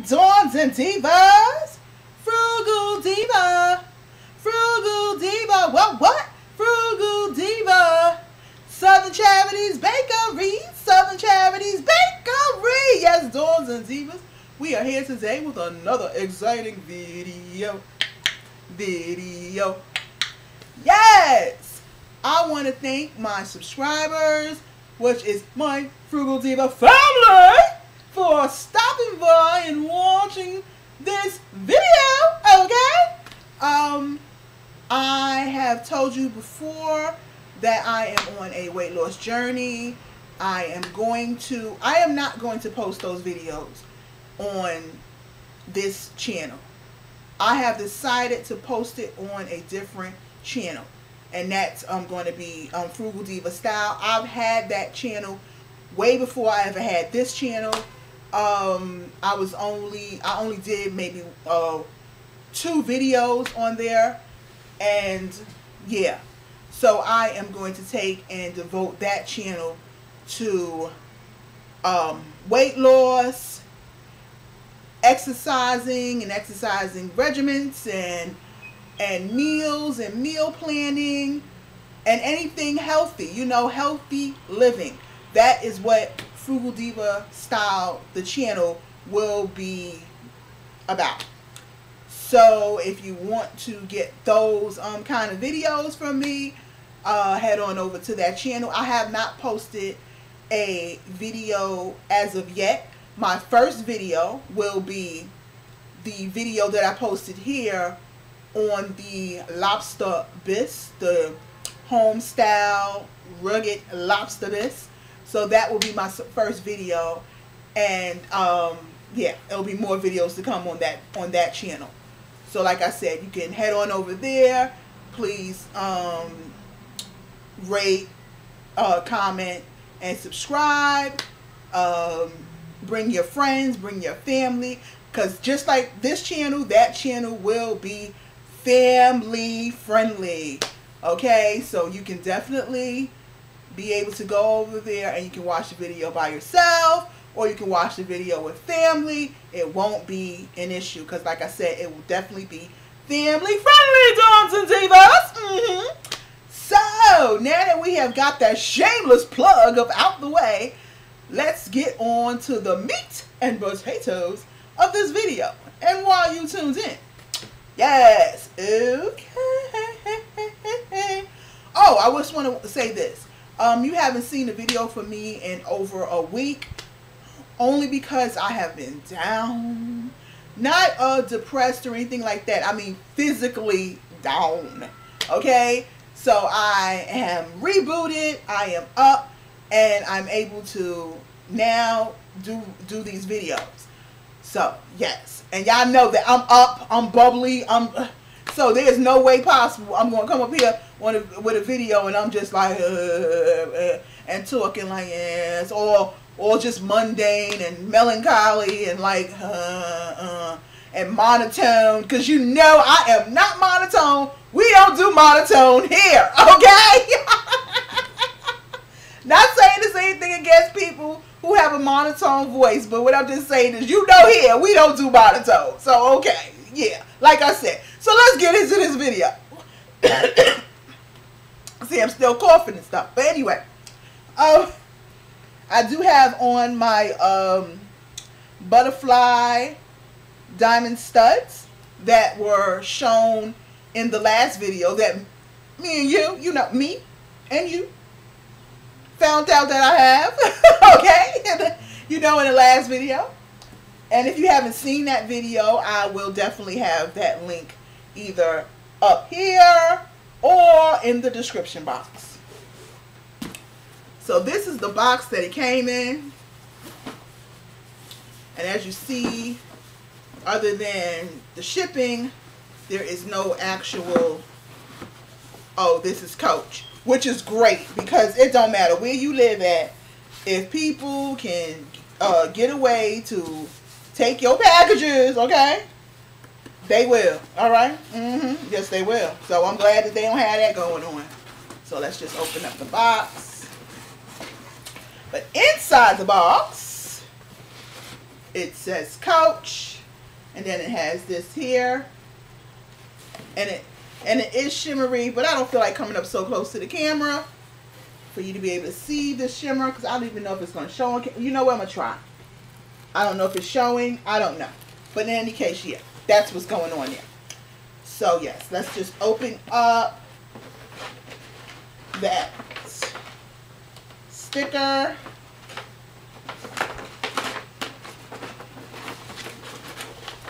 Dawns and Divas. Frugal Diva. Frugal Diva. What, what? Frugal Diva. Southern Charity's Bakery. Southern Charity's Bakery. Yes, Dawns and Divas. We are here today with another exciting video. Video. Yes! I want to thank my subscribers, which is my Frugal Diva family, for stopping by and watching this video, okay? Um, I have told you before that I am on a weight loss journey. I am going to, I am not going to post those videos on this channel. I have decided to post it on a different channel. And that's um, going to be um, Frugal Diva Style. I've had that channel way before I ever had this channel. Um, I was only, I only did maybe uh, two videos on there. And yeah, so I am going to take and devote that channel to um, weight loss, exercising and exercising regimens and and meals and meal planning and anything healthy you know healthy living that is what frugal diva style the channel will be about. So if you want to get those um kind of videos from me uh head on over to that channel. I have not posted a video as of yet. My first video will be the video that I posted here on the lobster bisque, the home style rugged lobster bisque. So that will be my first video, and um, yeah, it'll be more videos to come on that on that channel. So like I said, you can head on over there. Please um, rate, uh, comment, and subscribe. Um, bring your friends, bring your family, because just like this channel, that channel will be family friendly. Okay, so you can definitely be able to go over there and you can watch the video by yourself or you can watch the video with family. It won't be an issue because like I said, it will definitely be family friendly, Dawns and Divas. Mm -hmm. So, now that we have got that shameless plug of out the way, let's get on to the meat and potatoes of this video. And while you tuned in, yes, okay. Oh, I just want to say this. Um, you haven't seen a video from me in over a week, only because I have been down. Not uh, depressed or anything like that. I mean physically down. Okay? So I am rebooted. I am up and I'm able to now do do these videos. So yes, and y'all know that I'm up, I'm bubbly, I'm. So there's no way possible I'm gonna come up here with a, with a video and I'm just like uh, uh, and talking like yes, or or just mundane and melancholy and like uh, uh, and monotone because you know I am not monotone. We don't do monotone here, okay? Not saying this anything against people who have a monotone voice, but what I'm just saying is, you know, here we don't do monotone. So okay, yeah, like I said. So let's get into this video. See, I'm still coughing and stuff, but anyway, um, I do have on my um butterfly diamond studs that were shown in the last video that me and you, you know, me and you found out that I have, okay, you know, in the last video. And if you haven't seen that video, I will definitely have that link either up here or in the description box. So this is the box that it came in. And as you see, other than the shipping, there is no actual, oh, this is Coach which is great because it don't matter where you live at. If people can uh, get away to take your packages, okay, they will. All right? Mm-hmm. Yes, they will. So I'm glad that they don't have that going on. So let's just open up the box. But inside the box, it says Coach, and then it has this here, and it and it is shimmery, but I don't feel like coming up so close to the camera for you to be able to see the shimmer because I don't even know if it's going to show. You know what? I'm going to try. I don't know if it's showing. I don't know. But in any case, yeah, that's what's going on there. So, yes, let's just open up that sticker.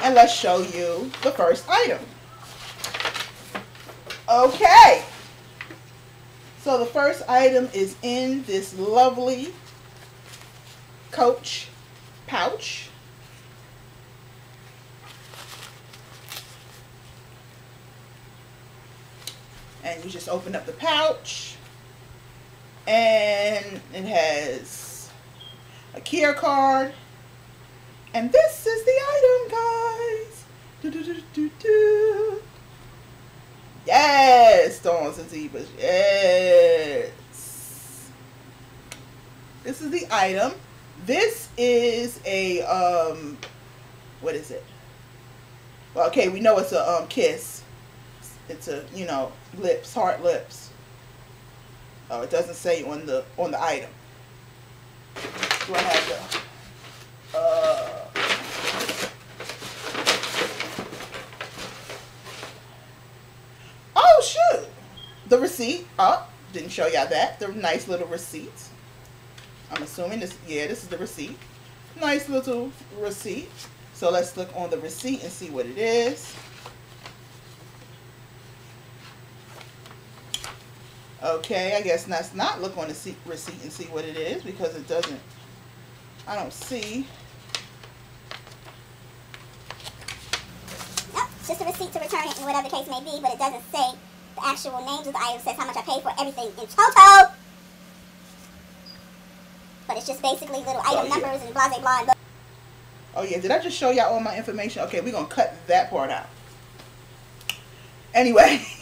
And let's show you the first item. Okay. So the first item is in this lovely Coach pouch. And you just open up the pouch and it has a care card. And this is the item, guys. Do, do, do, Yes, Stones and Zebras. Yes. This is the item. This is a um what is it? Well, okay, we know it's a um kiss. It's a, you know, lips, heart lips. Oh, it doesn't say on the on the item. Do I have the uh Oh, shoot. The receipt. Oh, didn't show y'all that. The nice little receipt. I'm assuming this, yeah, this is the receipt. Nice little receipt. So let's look on the receipt and see what it is. Okay, I guess let's not look on the receipt and see what it is because it doesn't, I don't see. Nope, just a receipt to return it and whatever the case may be, but it doesn't say the actual names of the items. Says how much I paid for everything in total. But it's just basically little item oh, numbers and blah, blah, blah. Oh, yeah. Did I just show y'all all my information? Okay, we're going to cut that part out. Anyway.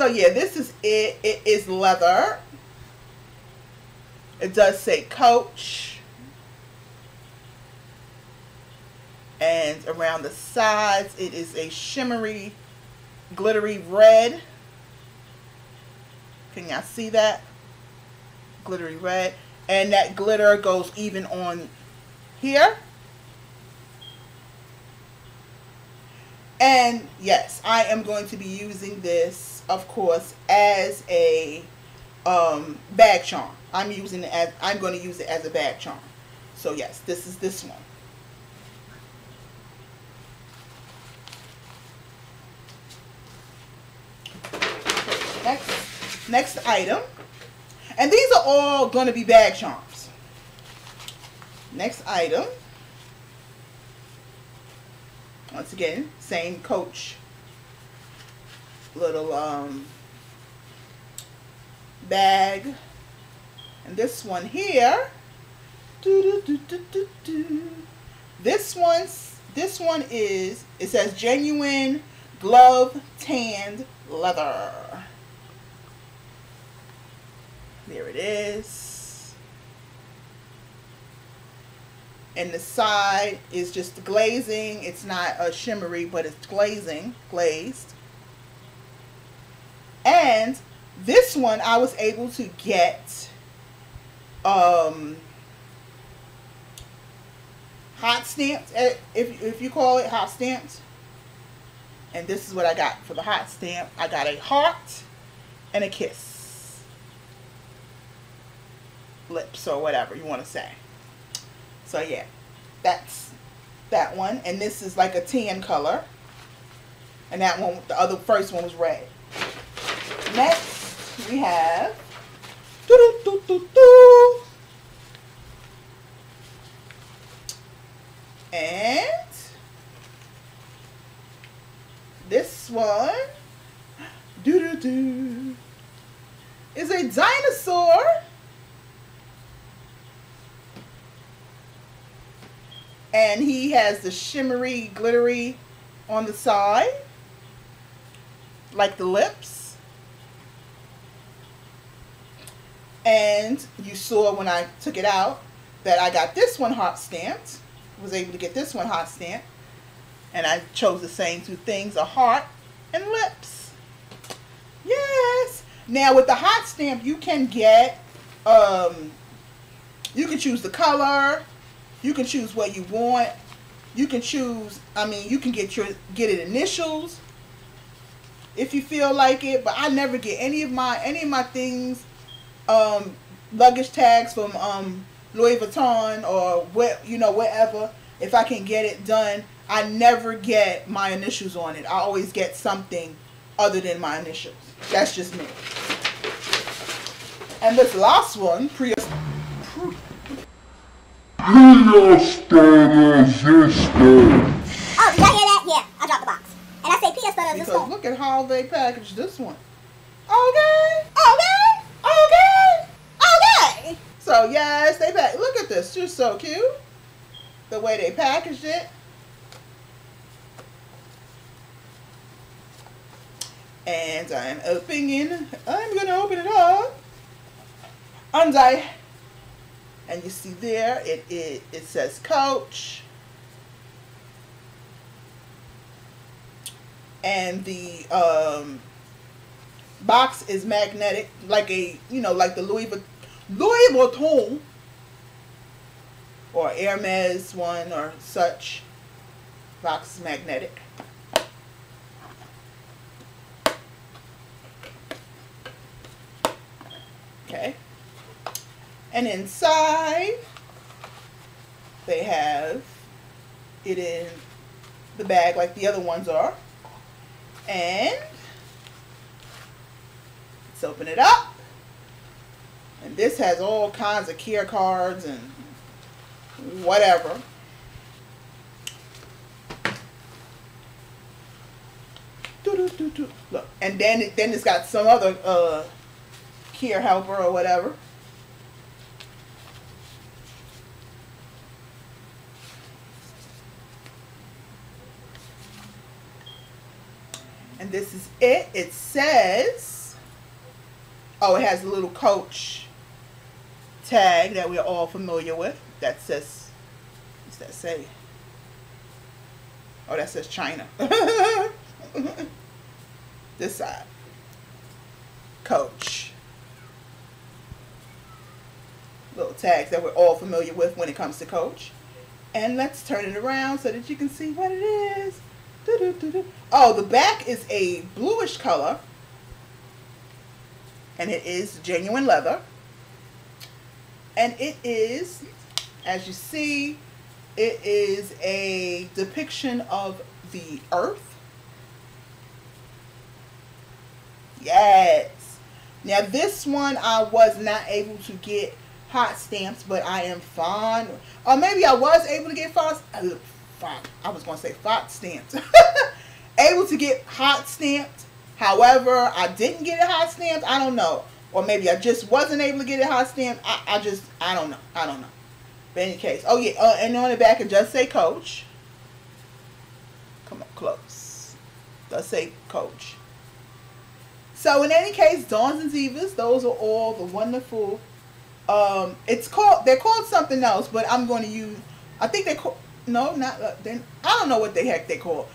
so, yeah, this is it. It is leather. It does say Coach. and around the sides it is a shimmery glittery red can y'all see that glittery red and that glitter goes even on here and yes I am going to be using this of course as a um, bag charm I'm using it as I'm going to use it as a bag charm so yes this is this one Next, next item. And these are all going to be bag charms. Next item. Once again, same coach little um, bag. And this one here. This one's this one is it says genuine glove tanned leather. There it is. And the side is just glazing. It's not a shimmery, but it's glazing, glazed. And this one I was able to get um, hot stamped, eh, if, if you call it hot stamped. And this is what I got for the hot stamp. I got a heart and a kiss lips or whatever you want to say. So yeah, that's that one. And this is like a tan color. And that one, the other first one was red. Next, we have doo -doo -doo. And this one doo -doo -doo, is a dinosaur and he has the shimmery glittery on the side like the lips and you saw when I took it out that I got this one hot stamped was able to get this one hot stamp. And I chose the same two things, a heart and lips. Yes. Now with the hot stamp, you can get, um, you can choose the color. You can choose what you want. You can choose, I mean, you can get your, get it initials if you feel like it. But I never get any of my, any of my things, um, luggage tags from, um, Louis Vuitton or what, you know, whatever. If I can get it done I never get my initials on it. I always get something other than my initials. That's just me. And this last one, Prius. Prius resistance. Oh, did y'all hear that? Yeah, I dropped the box. And I say Prius resistance. Because look at how they packaged this one. Okay, okay, okay, okay. So yes, they pack. Look at this, just so cute. The way they packaged it. and I'm opening I'm gonna open it up and I and you see there it, it, it says coach. And the um, box is magnetic like a you know like the Louis Louis Vuitton or Hermes one or such box is magnetic Okay. And inside, they have it in the bag like the other ones are. And let's open it up. And this has all kinds of care cards and whatever. Look, and then it, then it's got some other uh, care helper or whatever. And this is it. It says, oh, it has a little coach tag that we're all familiar with. That says, what's that say? Oh, that says China. this side. Coach. little tags that we're all familiar with when it comes to Coach. And let's turn it around so that you can see what it is. Oh, the back is a bluish color. And it is genuine leather. And it is, as you see, it is a depiction of the earth. Yes. Now this one I was not able to get hot stamps, but I am fond, or maybe I was able to get font, I was going to say font stamps, able to get hot stamped. However, I didn't get it hot stamped. I don't know. Or maybe I just wasn't able to get it hot stamped. I, I just, I don't know. I don't know. But in any case, oh yeah, uh, and on the back it just say coach. Come on, close. Does say coach. So in any case, Dawns and Zivas, those are all the wonderful um, it's called. They're called something else, but I'm going to use. I think they call. No, not. Uh, then I don't know what the heck they call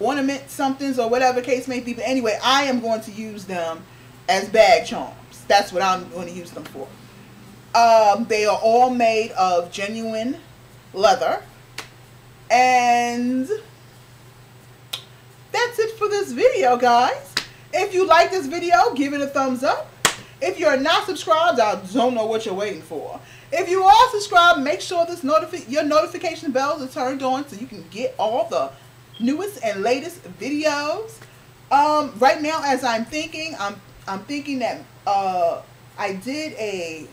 ornament somethings or whatever case may be. But anyway, I am going to use them as bag charms. That's what I'm going to use them for. Um, they are all made of genuine leather. And that's it for this video, guys. If you like this video, give it a thumbs up. If you're not subscribed, I don't know what you're waiting for. If you are subscribed, make sure this notifi your notification bells are turned on so you can get all the newest and latest videos. Um, right now, as I'm thinking, I'm I'm thinking that uh, I did a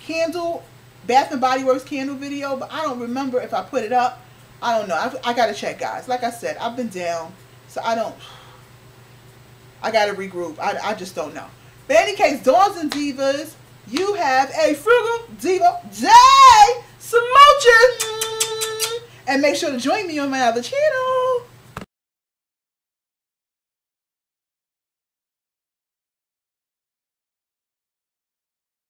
candle Bath and Body Works candle video, but I don't remember if I put it up. I don't know. I, I gotta check, guys. Like I said, I've been down, so I don't. I gotta regroup. I I just don't know. But in any case, Dawns and Zivas, you have a frugal diva day. Smooches! And make sure to join me on my other channel.